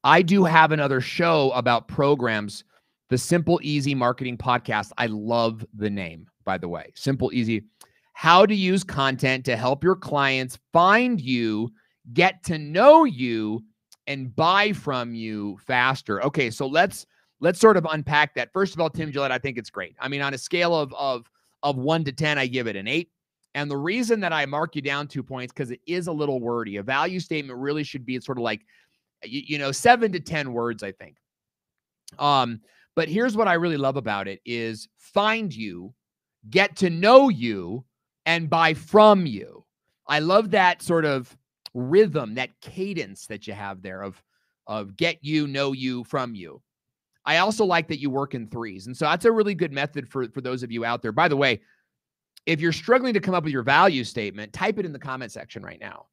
I do have another show about programs, the Simple Easy Marketing Podcast. I love the name, by the way. Simple Easy. How to use content to help your clients find you, get to know you, and buy from you faster. Okay, so let's let's sort of unpack that. First of all, Tim Gillette, I think it's great. I mean, on a scale of of of one to ten, I give it an eight. And the reason that I mark you down two points because it is a little wordy. A value statement really should be sort of like you, you know, seven to 10 words, I think. Um, but here's what I really love about it is find you, get to know you, and buy from you. I love that sort of rhythm, that cadence that you have there of of get you, know you, from you. I also like that you work in threes. And so that's a really good method for, for those of you out there. By the way, if you're struggling to come up with your value statement, type it in the comment section right now.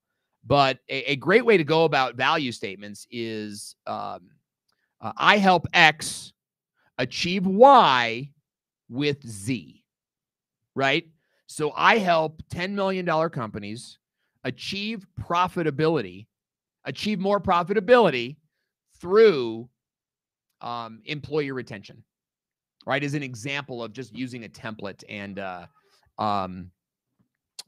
But a, a great way to go about value statements is um, uh, I help X achieve Y with Z, right? So I help $10 million companies achieve profitability, achieve more profitability through um, employee retention, right? As an example of just using a template and uh, um,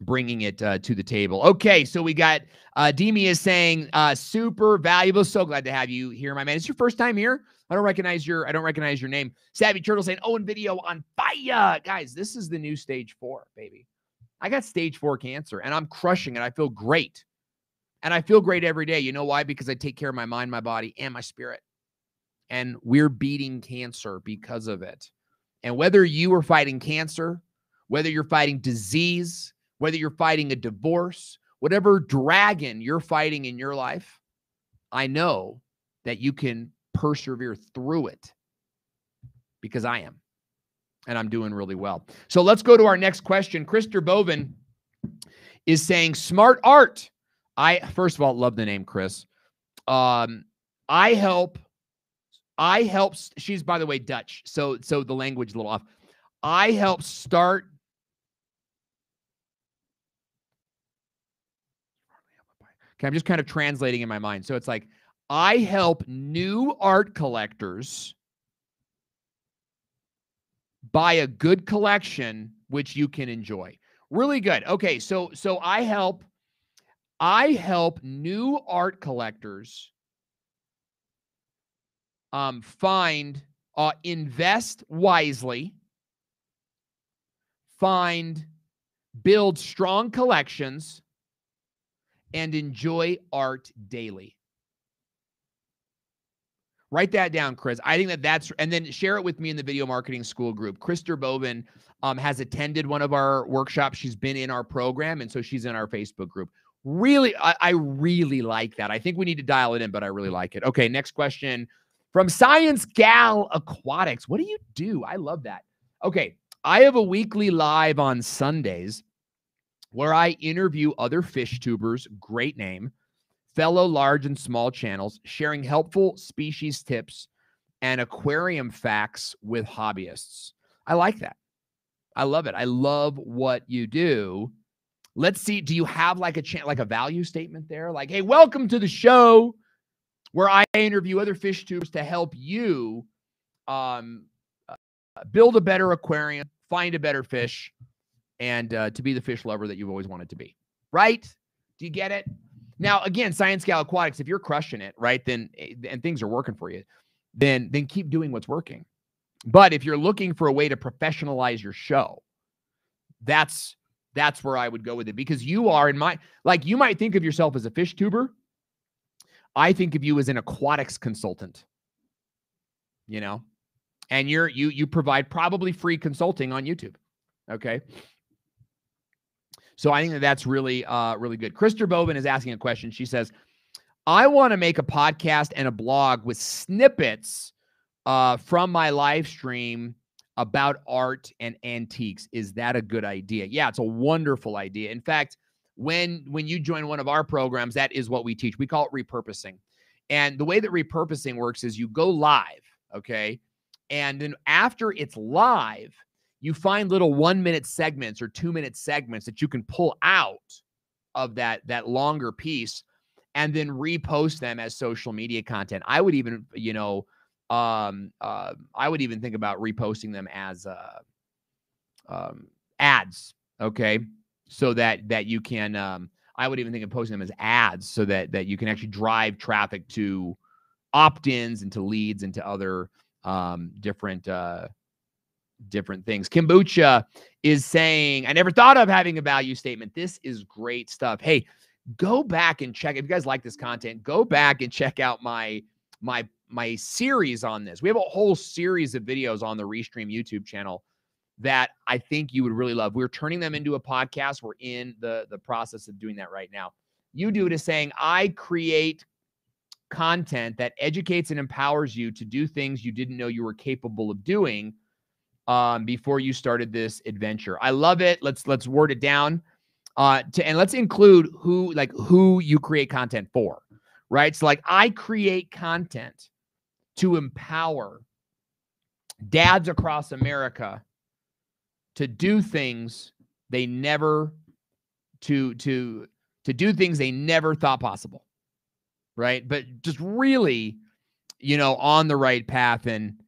bringing it uh, to the table. Okay, so we got uh, Demi is saying uh, super valuable. So glad to have you here, my man. It's your first time here. I don't recognize your I don't recognize your name. Savvy Turtle saying Owen video on fire, guys. This is the new stage four, baby. I got stage four cancer and I'm crushing it. I feel great, and I feel great every day. You know why? Because I take care of my mind, my body, and my spirit. And we're beating cancer because of it. And whether you are fighting cancer whether you're fighting disease, whether you're fighting a divorce, whatever dragon you're fighting in your life, I know that you can persevere through it because I am. And I'm doing really well. So let's go to our next question. Krister Bovin is saying smart art. I first of all love the name Chris. Um, I help. I help. She's by the way Dutch, so so the language is a little off. I help start Okay, I'm just kind of translating in my mind. So it's like I help new art collectors buy a good collection which you can enjoy. Really good. Okay, so so I help I help new art collectors um find uh invest wisely find build strong collections and enjoy art daily. Write that down, Chris. I think that that's, and then share it with me in the video marketing school group. Krister Bovin um, has attended one of our workshops. She's been in our program, and so she's in our Facebook group. Really, I, I really like that. I think we need to dial it in, but I really like it. Okay, next question from Science Gal Aquatics. What do you do? I love that. Okay, I have a weekly live on Sundays where I interview other fish tubers, great name, fellow large and small channels, sharing helpful species tips and aquarium facts with hobbyists. I like that. I love it. I love what you do. Let's see. Do you have like a chance, like a value statement there? Like, hey, welcome to the show where I interview other fish tubers to help you um, uh, build a better aquarium, find a better fish, and uh, to be the fish lover that you've always wanted to be. Right? Do you get it? Now, again, Science Gal Aquatics, if you're crushing it, right, then eh, and things are working for you, then then keep doing what's working. But if you're looking for a way to professionalize your show, that's that's where I would go with it because you are in my like you might think of yourself as a fish tuber. I think of you as an aquatics consultant. You know, and you're you you provide probably free consulting on YouTube. Okay. So I think that that's really, uh, really good. Krister Bovin is asking a question. She says, I want to make a podcast and a blog with snippets uh, from my live stream about art and antiques. Is that a good idea? Yeah, it's a wonderful idea. In fact, when when you join one of our programs, that is what we teach. We call it repurposing. And the way that repurposing works is you go live, okay? And then after it's live, you find little one minute segments or two minute segments that you can pull out of that that longer piece and then repost them as social media content i would even you know um uh, i would even think about reposting them as uh um ads okay so that that you can um i would even think of posting them as ads so that that you can actually drive traffic to opt-ins and to leads and to other um different uh different things. Kombucha is saying, I never thought of having a value statement. This is great stuff. Hey, go back and check. If you guys like this content, go back and check out my my my series on this. We have a whole series of videos on the Restream YouTube channel that I think you would really love. We're turning them into a podcast. We're in the the process of doing that right now. You do it is saying, I create content that educates and empowers you to do things you didn't know you were capable of doing um, before you started this adventure. I love it. Let's let's word it down. Uh, to, and let's include who like who you create content for, right? So like I create content to empower dads across America to do things they never to to to do things they never thought possible. Right? But just really, you know, on the right path and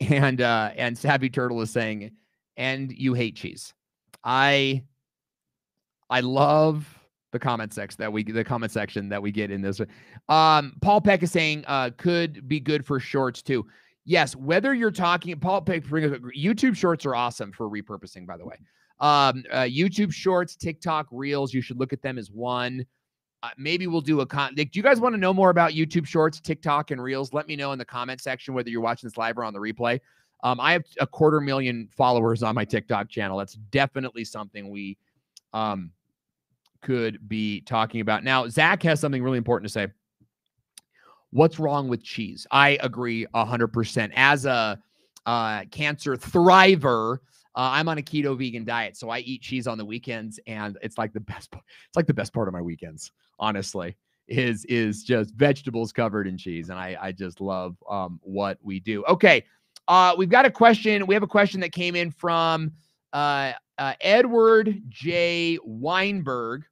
and uh and Savvy Turtle is saying, and you hate cheese. I I love the comment section that we the comment section that we get in this. Um, Paul Peck is saying uh could be good for shorts too. Yes, whether you're talking Paul Peck YouTube shorts are awesome for repurposing, by the way. Um, uh, YouTube shorts, TikTok reels, you should look at them as one. Uh, maybe we'll do a con. Like, do you guys want to know more about YouTube Shorts, TikTok, and Reels? Let me know in the comment section whether you're watching this live or on the replay. Um, I have a quarter million followers on my TikTok channel. That's definitely something we um, could be talking about. Now, Zach has something really important to say. What's wrong with cheese? I agree 100%. As a uh, cancer thriver, uh, I'm on a keto vegan diet, so I eat cheese on the weekends, and it's like the best. It's like the best part of my weekends, honestly. Is is just vegetables covered in cheese, and I I just love um, what we do. Okay, uh, we've got a question. We have a question that came in from uh, uh, Edward J. Weinberg.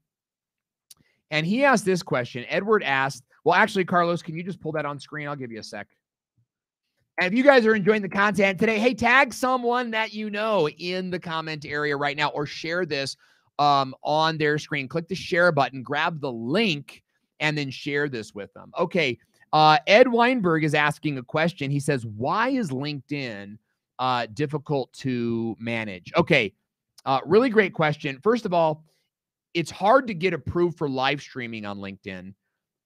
And he asked this question. Edward asked, well, actually, Carlos, can you just pull that on screen? I'll give you a sec. And if you guys are enjoying the content today, hey, tag someone that you know in the comment area right now or share this um, on their screen. Click the share button, grab the link, and then share this with them. Okay. Uh, Ed Weinberg is asking a question. He says, Why is LinkedIn uh, difficult to manage? Okay. Uh, really great question. First of all, it's hard to get approved for live streaming on LinkedIn,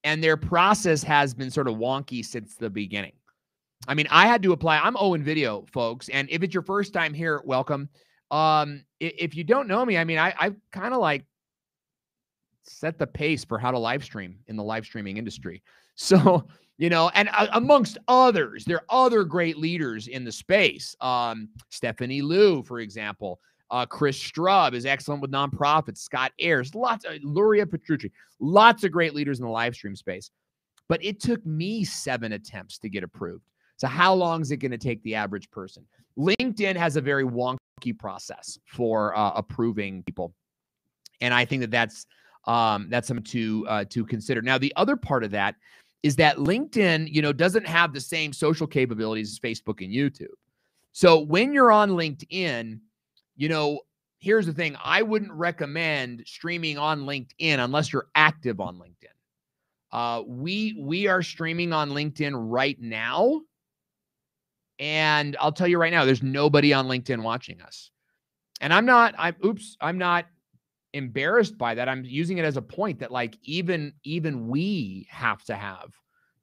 and their process has been sort of wonky since the beginning. I mean, I had to apply. I'm Owen Video, folks, and if it's your first time here, welcome. Um, if you don't know me, I mean, I I kind of like set the pace for how to live stream in the live streaming industry. So you know, and uh, amongst others, there are other great leaders in the space. Um, Stephanie Liu, for example, uh, Chris Strub is excellent with nonprofits. Scott Ayers, lots of Luria Petrucci, lots of great leaders in the live stream space. But it took me seven attempts to get approved. So how long is it going to take the average person? LinkedIn has a very wonky process for uh, approving people, and I think that that's um, that's something to uh, to consider. Now, the other part of that is that LinkedIn, you know, doesn't have the same social capabilities as Facebook and YouTube. So when you're on LinkedIn, you know, here's the thing I wouldn't recommend streaming on LinkedIn unless you're active on LinkedIn. Uh, we we are streaming on LinkedIn right now. And I'll tell you right now, there's nobody on LinkedIn watching us. And I'm not, I'm oops, I'm not embarrassed by that. I'm using it as a point that like even even we have to have,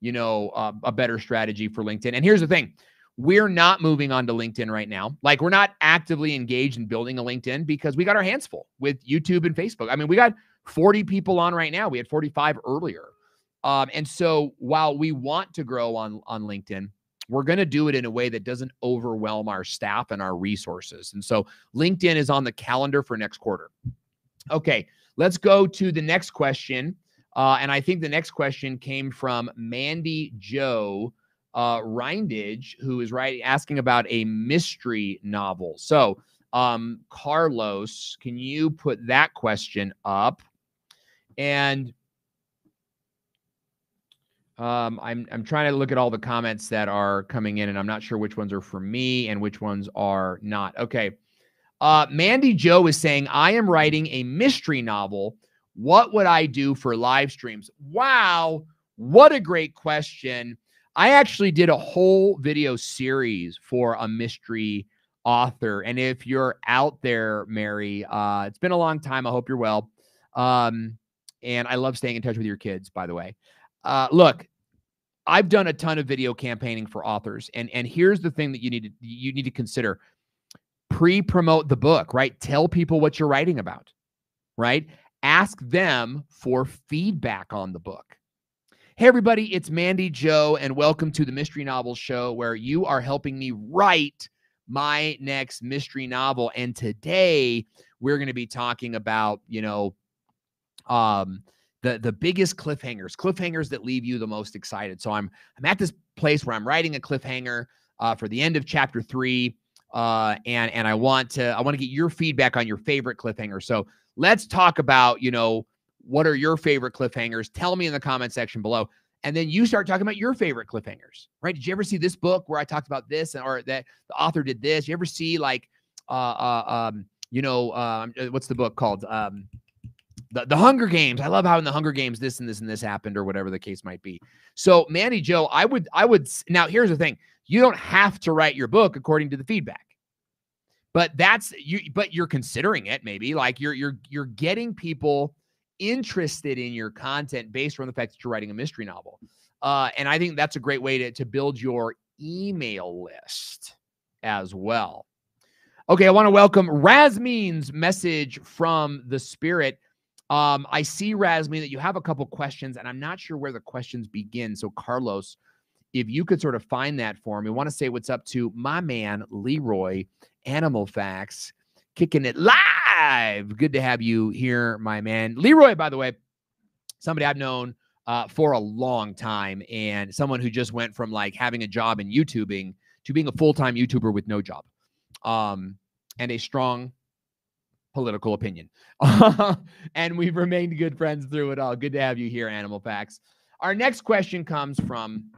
you know, uh, a better strategy for LinkedIn. And here's the thing. We're not moving on to LinkedIn right now. Like we're not actively engaged in building a LinkedIn because we got our hands full with YouTube and Facebook. I mean, we got 40 people on right now. We had 45 earlier. Um, and so while we want to grow on on LinkedIn, we're going to do it in a way that doesn't overwhelm our staff and our resources. And so LinkedIn is on the calendar for next quarter. Okay, let's go to the next question. Uh, and I think the next question came from Mandy Joe uh, Reindage, who is right asking about a mystery novel. So, um, Carlos, can you put that question up? And um, I'm I'm trying to look at all the comments that are coming in, and I'm not sure which ones are for me and which ones are not. Okay. Uh, Mandy Joe is saying, I am writing a mystery novel. What would I do for live streams? Wow. What a great question. I actually did a whole video series for a mystery author. And if you're out there, Mary, uh, it's been a long time. I hope you're well. Um, and I love staying in touch with your kids, by the way. Uh, look, I've done a ton of video campaigning for authors, and and here's the thing that you need to you need to consider: pre-promote the book, right? Tell people what you're writing about, right? Ask them for feedback on the book. Hey, everybody, it's Mandy Joe, and welcome to the Mystery Novel Show, where you are helping me write my next mystery novel. And today we're going to be talking about, you know, um, the the biggest cliffhangers, cliffhangers that leave you the most excited. So I'm I'm at this place where I'm writing a cliffhanger uh, for the end of chapter three uh, and and I want to I want to get your feedback on your favorite cliffhanger. So let's talk about you know what are your favorite cliffhangers? Tell me in the comment section below, and then you start talking about your favorite cliffhangers. Right? Did you ever see this book where I talked about this and or that the author did this? You ever see like uh, uh um you know um, uh, what's the book called um the, the Hunger Games. I love how in the Hunger Games this and this and this happened or whatever the case might be. So Mandy Joe, I would I would now here's the thing. You don't have to write your book according to the feedback. But that's you but you're considering it maybe like you're you're you're getting people interested in your content based on the fact that you're writing a mystery novel. Uh, and I think that's a great way to, to build your email list. as well. Okay, I want to welcome Rasmeen's message from the Spirit. Um, I see, Rasmeen, that you have a couple questions, and I'm not sure where the questions begin. So, Carlos, if you could sort of find that for me, I want to say what's up to my man, Leroy, Animal Facts, kicking it live. Good to have you here, my man. Leroy, by the way, somebody I've known uh, for a long time and someone who just went from like having a job in YouTubing to being a full time YouTuber with no job um, and a strong political opinion. and we've remained good friends through it all. Good to have you here, Animal Facts. Our next question comes from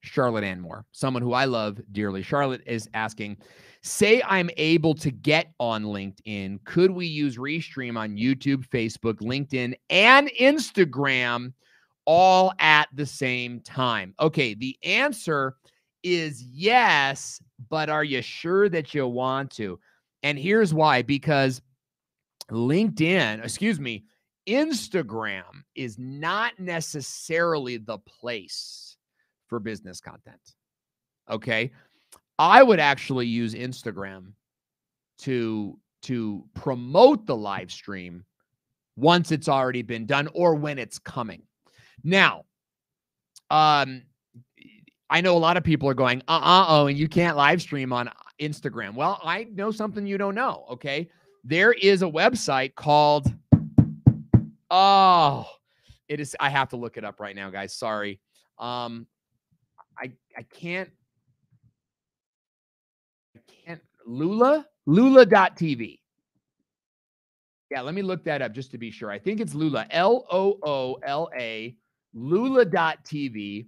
Charlotte Anmore, someone who I love dearly. Charlotte is asking, say I'm able to get on LinkedIn. Could we use Restream on YouTube, Facebook, LinkedIn, and Instagram all at the same time? Okay, the answer is yes, but are you sure that you want to? And here's why because LinkedIn, excuse me, Instagram is not necessarily the place for business content. Okay. I would actually use Instagram to to promote the live stream once it's already been done or when it's coming. Now, um I know a lot of people are going, uh-uh, oh, and you can't live stream on Instagram. Well, I know something you don't know, okay? There is a website called Oh, it is I have to look it up right now, guys. Sorry. Um I can't I can't Loola Loola.tv. Yeah, let me look that up just to be sure. I think it's Loola. L O O L A, Loola.tv.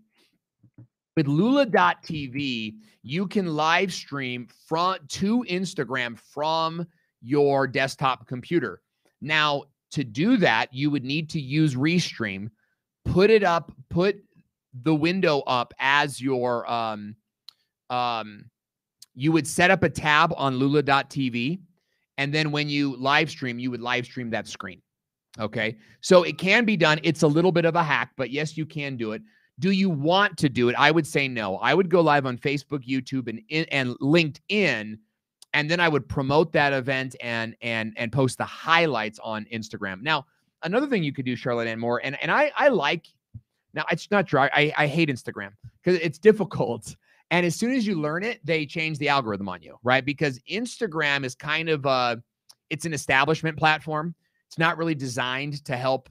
With Loola.tv, you can live stream from to Instagram from your desktop computer. Now, to do that, you would need to use Restream, put it up, put the window up as your um um you would set up a tab on loola.tv and then when you live stream you would live stream that screen okay? So it can be done. It's a little bit of a hack but yes you can do it. Do you want to do it? I would say no. I would go live on facebook youtube and and linkedin and then i would promote that event and and and post the highlights on instagram. Now another thing you could do charlotte and more and and i i like now it's not true. I I hate Instagram because it's difficult. And as soon as you learn it, they change the algorithm on you, right? Because Instagram is kind of uh it's an establishment platform. It's not really designed to help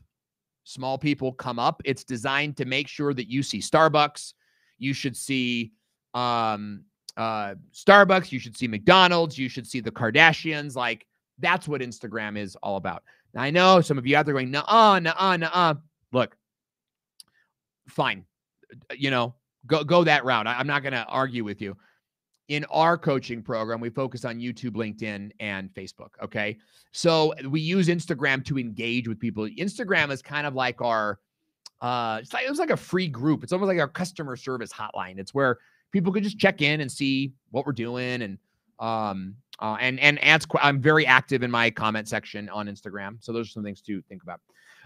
small people come up. It's designed to make sure that you see Starbucks, you should see um uh Starbucks, you should see McDonald's, you should see the Kardashians. Like that's what Instagram is all about. Now I know some of you out there going, nah, nah, nah. Look, fine. You know, go go that route. I, am not going to argue with you. In our coaching program, we focus on YouTube, LinkedIn, and Facebook. Okay. So we use Instagram to engage with people. Instagram is kind of like our uh it's like it was like a free group. It's almost like our customer service hotline. It's where people could just check in and see what we're doing and um uh, and and ask i'm very active in my comment section on instagram so those are some things to think about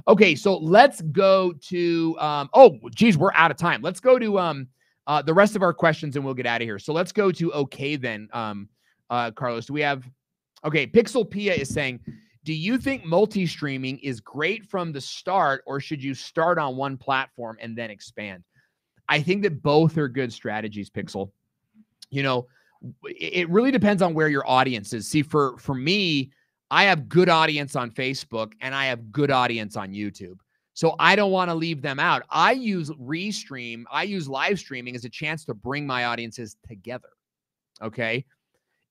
Okay, so let's go to um, oh geez, we're out of time. Let's go to um uh the rest of our questions and we'll get out of here. So let's go to okay then. Um uh Carlos, do we have okay, Pixel Pia is saying, do you think multi-streaming is great from the start, or should you start on one platform and then expand? I think that both are good strategies, Pixel. You know, it really depends on where your audience is. See, for for me, I have good audience on Facebook and I have good audience on YouTube. So I don't want to leave them out. I use Restream, I use live streaming as a chance to bring my audiences together. Okay?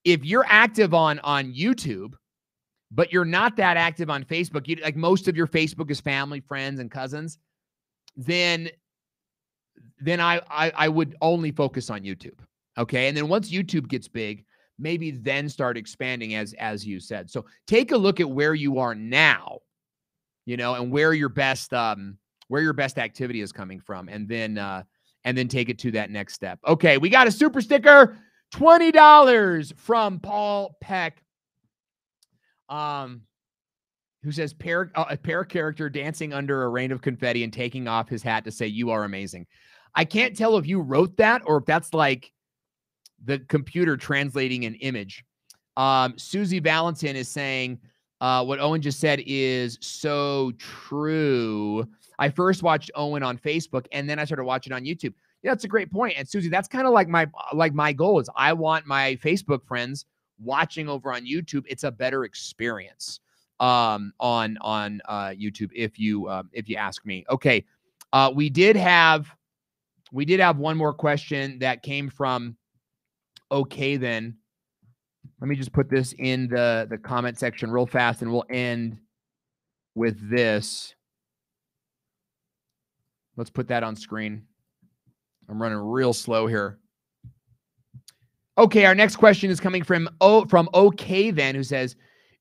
If you're active on on YouTube, but you're not that active on Facebook, you, like most of your Facebook is family, friends and cousins, then then I, I I would only focus on YouTube. Okay? And then once YouTube gets big, maybe then start expanding as as you said. So take a look at where you are now, you know, and where your best um where your best activity is coming from and then uh and then take it to that next step. Okay, we got a super sticker, $20 from Paul Peck. Um who says pair uh, a pair character dancing under a rain of confetti and taking off his hat to say you are amazing. I can't tell if you wrote that or if that's like the computer translating an image. Um, Susie Valentin is saying uh, what Owen just said is so true. I first watched Owen on Facebook and then I started watching on YouTube. Yeah, that's a great point. And Susie, that's kind of like my like my goal is I want my Facebook friends watching over on YouTube. It's a better experience um, on on uh, YouTube if you um, if you ask me. Okay, uh, we did have we did have one more question that came from. Okay, then let me just put this in the the comment section real fast, and we'll end with this. Let's put that on screen. I'm running real slow here. Okay, our next question is coming from oh from OK then, who says,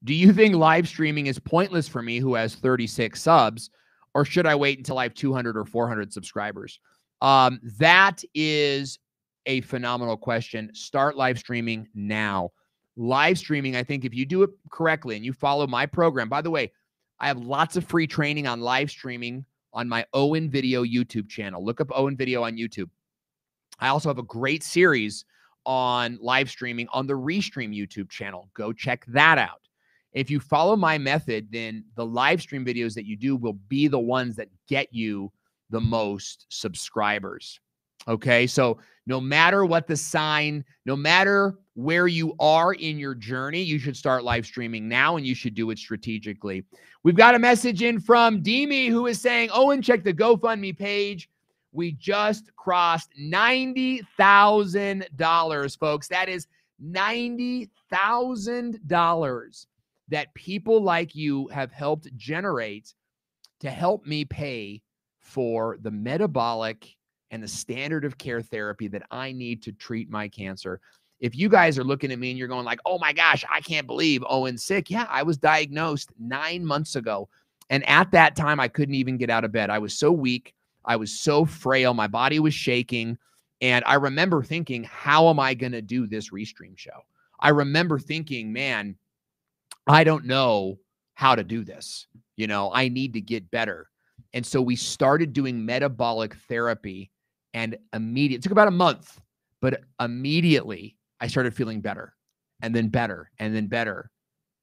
"Do you think live streaming is pointless for me, who has 36 subs, or should I wait until I have 200 or 400 subscribers?" Um, that is a phenomenal question. Start live streaming now. Live streaming, I think, if you do it correctly and you follow my program. By the way, I have lots of free training on live streaming on my Owen Video YouTube channel. Look up Owen Video on YouTube. I also have a great series on live streaming on the Restream YouTube channel. Go check that out. If you follow my method, then the live stream videos that you do will be the ones that get you the most subscribers. Okay. So no matter what the sign, no matter where you are in your journey, you should start live streaming now and you should do it strategically. We've got a message in from Demi who is saying, Owen, check the GoFundMe page. We just crossed $90,000, folks. That is $90,000 that people like you have helped generate to help me pay for the metabolic and the standard of care therapy that I need to treat my cancer. If you guys are looking at me and you're going like, "Oh my gosh, I can't believe Owen's sick." Yeah, I was diagnosed 9 months ago. And at that time I couldn't even get out of bed. I was so weak. I was so frail. My body was shaking. And I remember thinking, how am I going to do this Restream show? I remember thinking, man, I don't know how to do this. You know, I need to get better. And so we started doing metabolic therapy and immediately, it took about a month, but immediately I started feeling better and then better and then better.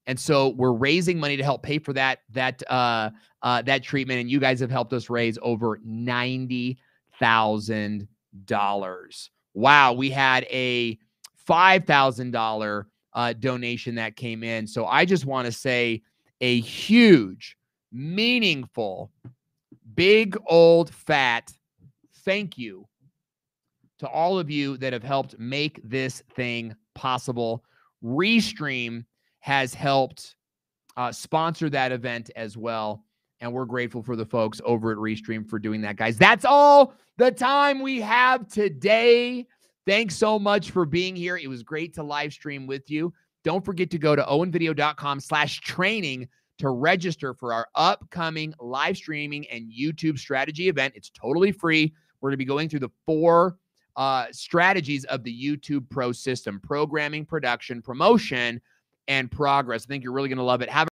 And so we're raising money to help pay for that that uh, uh, that treatment, and you guys have helped us raise over ninety thousand dollars. Wow, we had a five thousand uh, donation that came in. So I just want to say a huge, meaningful, big old fat thank you to all of you that have helped make this thing possible. Restream has helped uh, sponsor that event as well. And we're grateful for the folks over at Restream for doing that, guys. That's all the time we have today. Thanks so much for being here. It was great to live stream with you. Don't forget to go to owenvideo.com slash training to register for our upcoming live streaming and YouTube strategy event. It's totally free. We're going to be going through the four uh, strategies of the YouTube Pro system programming, production, promotion, and progress. I think you're really going to love it. Have